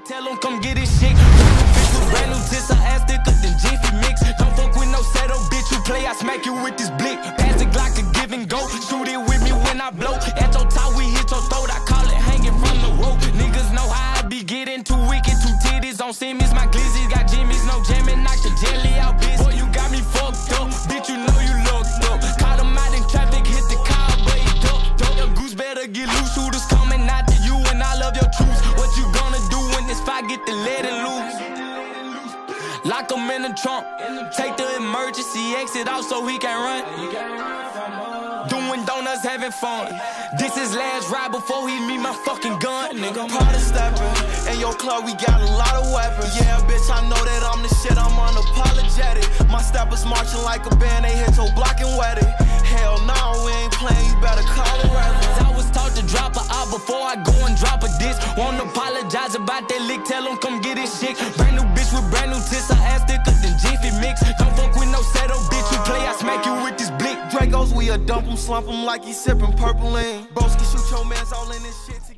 Tell him come get his shit. Brand new tits, her ass thicker than Jiffy Mix. Don't fuck with no settle, bitch. You play, I smack you with this blick. Pass the Glock to give and go. Shoot it with me when I blow. At your top, we hit your throat. I call it hanging from the rope. Niggas know how I be getting too wicked. Two titties on Simmons. My Lock him in the trunk. Take the emergency exit out so he can run. Doing donuts, having fun. This is last ride before he meet my fucking gun, nigga. Party stepping. In your club, we got a lot of weapons. Yeah, bitch, I know that I'm the shit, I'm unapologetic. My steppers marching like a band, they hit your block and wet it. Hell no, we ain't playing, you better call a reference. I was taught to drop a out before I go and drop a diss. Won't apologize about that lick, tell him come get his shit. A dump him, slump him like he sipping purple in. Broski shoot your mans all in this shit.